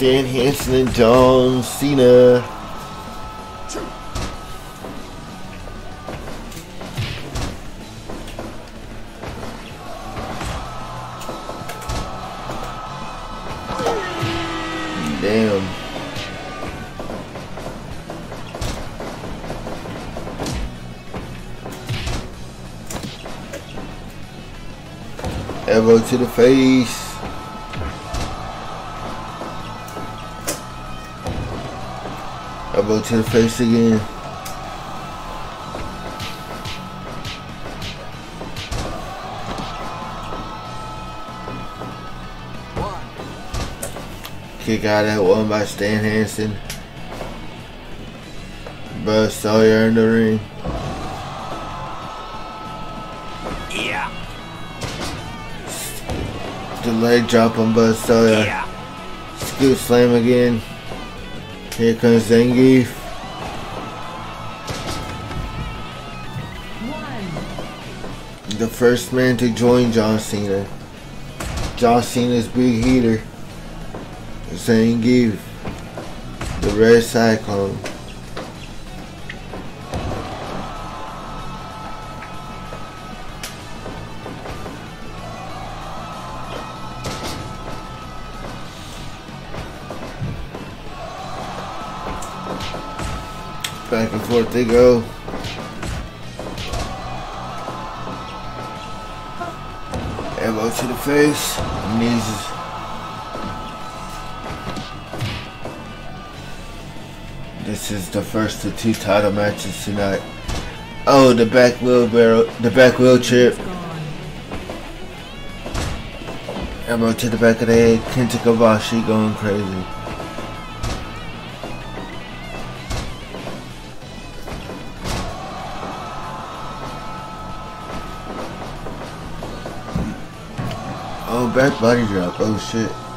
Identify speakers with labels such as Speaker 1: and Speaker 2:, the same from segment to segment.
Speaker 1: Stan Hansen and John Cena. Damn. To the face. Elbow to the face again. Kick out that one by Stan Hansen. Buzz Sawyer in the ring.
Speaker 2: Yeah.
Speaker 1: The leg drop on Buzz Sawyer.
Speaker 2: Yeah.
Speaker 1: Scoop slam again. Here comes Zangief. The first man to join John Cena. John Cena's big heater. Zangief. The red cyclone. Back they go. Elbow to the face. Knees. This is the first of two title matches tonight. Oh, the back wheelbarrow, the back wheel trip. Elbow to the back of the head. Kenta Kobashi going crazy. Oh, back body drop. Oh shit.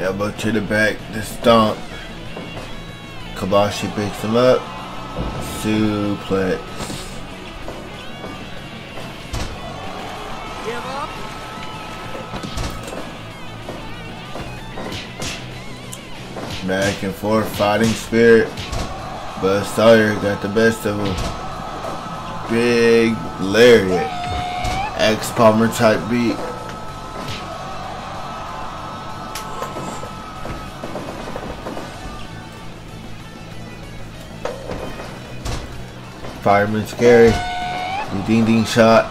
Speaker 1: Elbow to the back, the stomp. Kobashi picks him up. Suplex.
Speaker 2: Give up.
Speaker 1: Back and forth, fighting spirit. But Sawyer got the best of him. Big lariat. Axe Bomber type beat. Fireman's carry. The ding ding shot.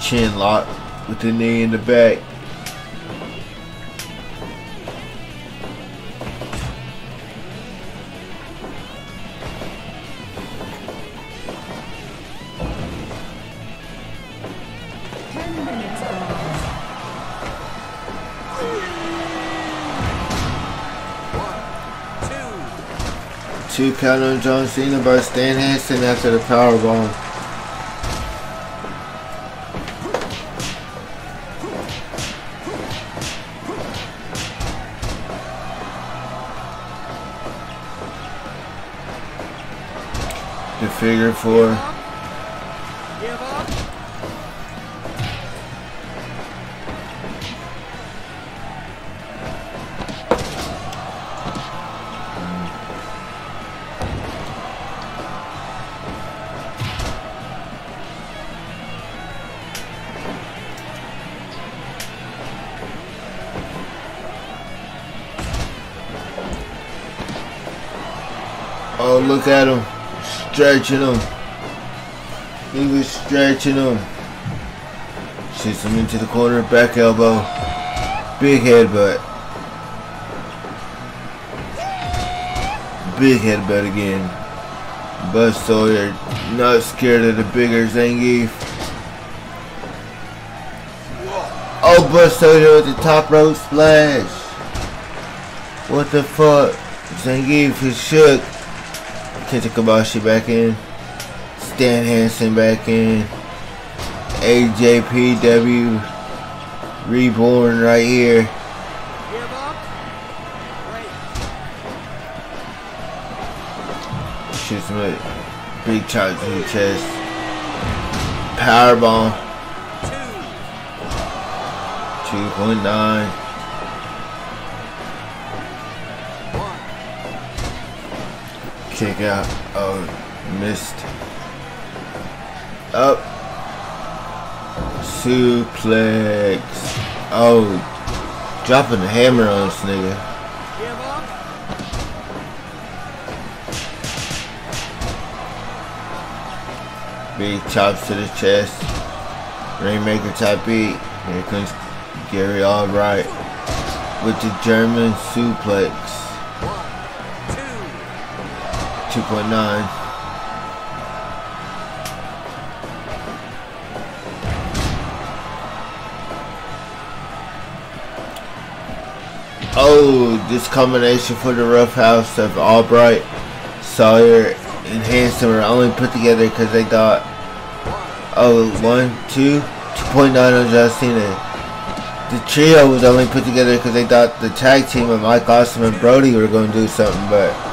Speaker 1: Chin lock with the knee in the back.
Speaker 2: Two.
Speaker 1: Count on John Cena by Stan Hansen after the power bomb. The figure four. Look at him. Stretching him. He was stretching him. Shoots him into the corner. Back elbow. Big headbutt. big headbutt again. Buzz Sawyer not scared of the bigger Zangief. Oh, Buzz Sawyer with the top rope splash. What the fuck? Zangief is shook. Kenta Kobashi back in. Stan Hansen back in. AJPW reborn right here. Shoots him with big chop to the chest. Powerbomb.
Speaker 2: Two.
Speaker 1: 2.9. Kick out. Oh, missed. Up. Suplex. Oh, dropping the hammer on this nigga. Big chops to the chest. Rainmaker type beat. Here comes Gary Albright with the German suplex. 2.9. Oh, this combination for the Ruffhouse of Albright, Sawyer, and Hansen were only put together because they thought, oh, one, two, 2.9 on John Cena. The trio was only put together because they thought the tag team of Mike Awesome and Brody were going to do something, but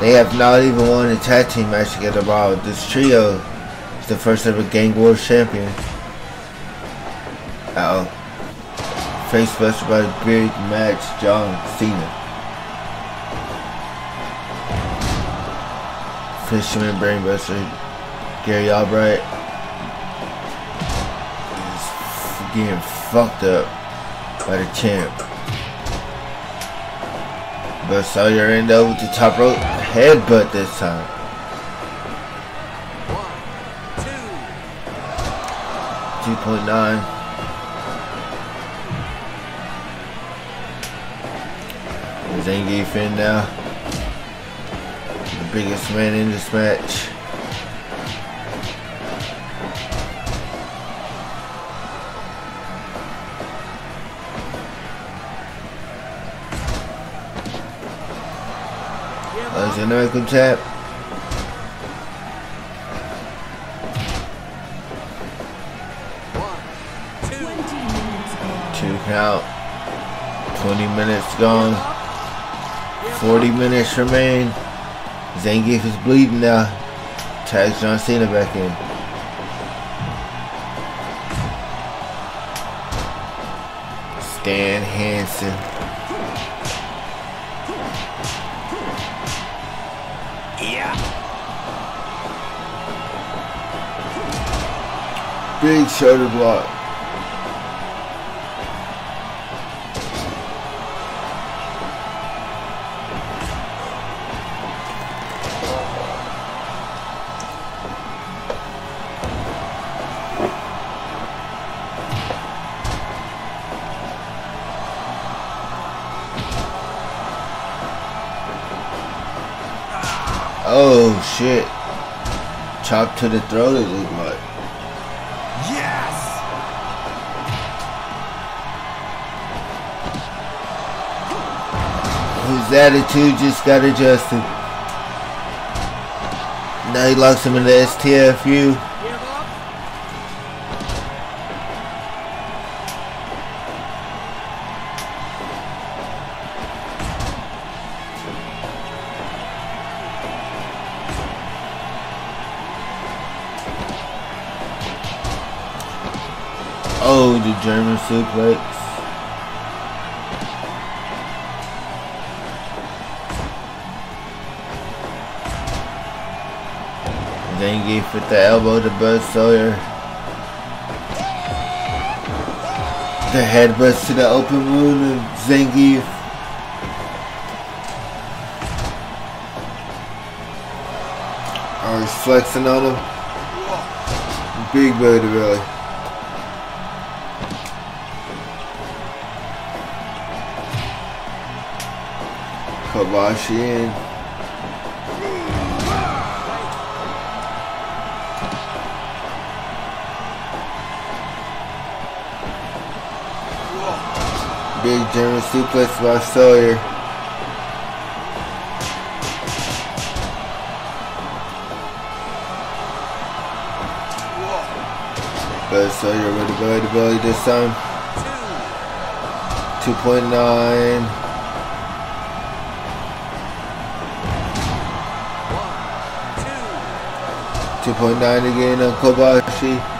Speaker 1: they have not even won a tag team match together. Wow, this trio is the first ever Gang War champion. Uh oh. Face by the big match John Cena. Fisherman Brainbuster Gary Albright is getting fucked up by the champ. But Sawyer end up with the top rope headbutt this time. 2.9. Zangief in now. The biggest man in this match.
Speaker 2: Up.
Speaker 1: an American tap.
Speaker 2: Two.
Speaker 3: 20 minutes gone.
Speaker 1: Count. 20 minutes gone. 40 minutes remain. Zangief is bleeding now. Tags John Cena back in. Stan Hansen. Big shoulder block. Oh shit. Chop to the throat it looked like. His attitude just got adjusted. Now he locks him in the STFU. Oh, the German suplex. Zangief with the elbow to Buzz Sawyer. The headbutts to the open wound of Zangief. Oh, he's flexing on him. Big booty belly. Kobashi in. Big German suplex by Sawyer. But Sawyer with the belly to belly this time. 2.9. Two point nine again on Kobashi.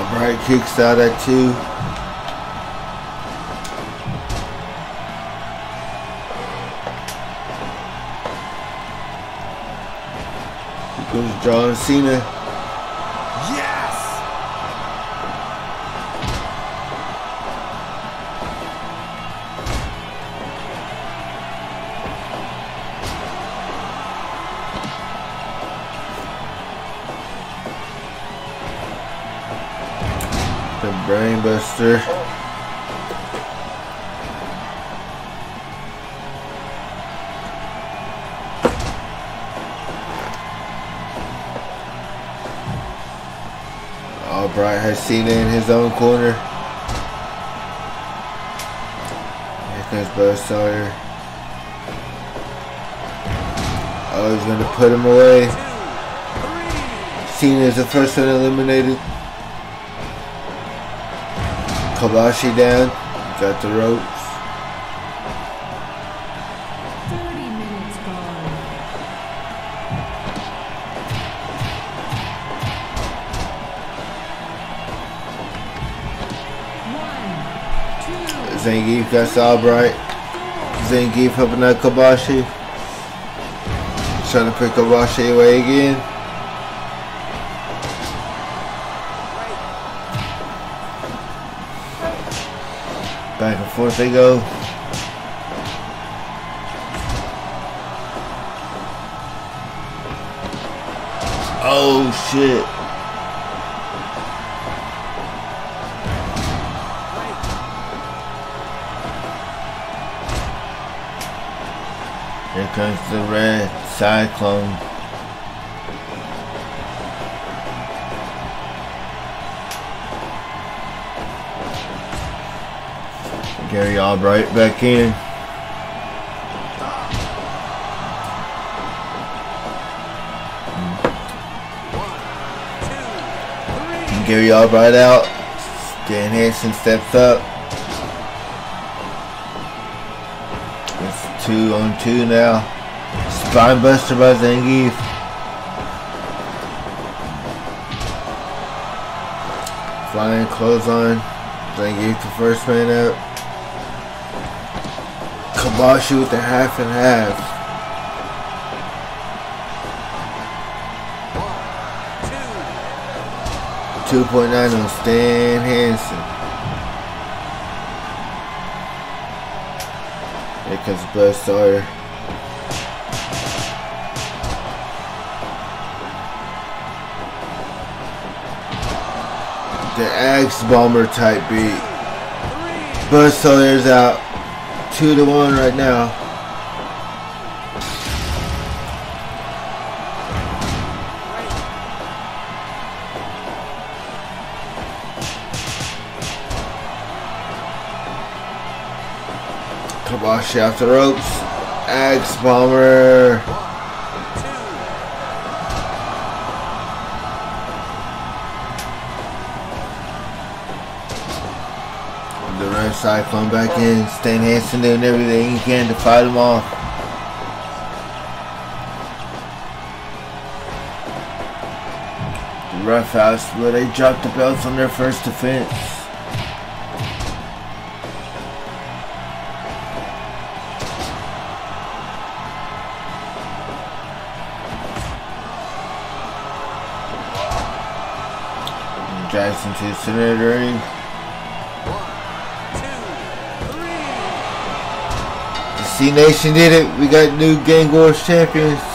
Speaker 1: Albright kicks out at two. Here comes John Cena. The Brainbuster. Albright has Cena in his own corner. Here comes Buzz Sawyer. Oh, he's gonna put him away. Cena is the first one eliminated. Kobashi down. Got the ropes.
Speaker 3: 30 minutes gone. One,
Speaker 1: Zangief got Albright. Zangief helping out Kobashi. Trying to put Kobashi away again. Back and forth they go. Oh shit. Here comes the red cyclone. Gary Albright back in. Gary Albright out. Dan Hansen steps up. It's two on two now. Spinebuster by Zangief. Flying clothesline. Zangief the first man up. Kobashi with the half and half. Two point nine on Stan Hansen. Here comes Buzz Sawyer. The Axe Bomber type beat. Buzz Sawyer's out. Two to one right now. Kobashi off the ropes. Axe Bomber. Cyclone back in. Stan Hansen doing everything he can to fight him off. The Ruffhouse where they dropped the belts on their first defense. Jackson to the center of the ring. Cenation did it. We got new Gang Wars champions.